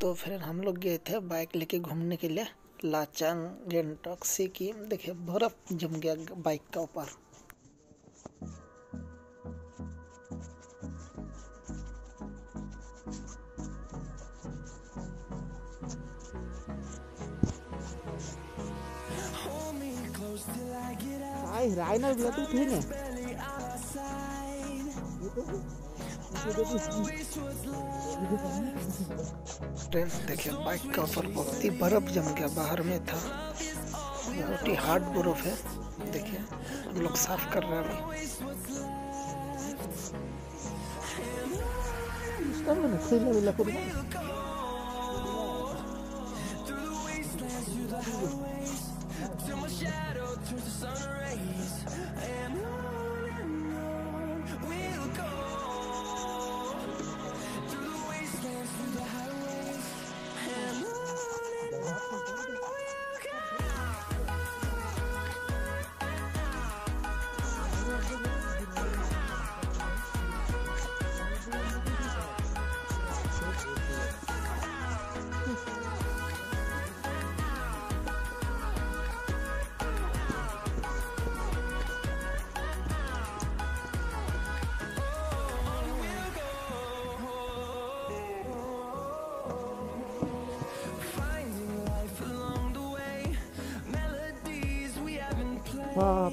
तो फिर हम लोग गए थे बाइक लेके घूमने के लिए लाचांग गेंगटॉक सिक्किम देखिए बर्फ़ जम गया बाइक का ऊपर Ay, Rai nó vừa tức thế nhỉ? Friends देखिए बाइक का ऊपर बहुत ही बर्फ़ जम गया, बाहर में था। बहुत ही हार्ड बर्फ़ है, देखिए, हम लोग साफ़ कर रहे हैं अभी। Están en la escuela de la Bob.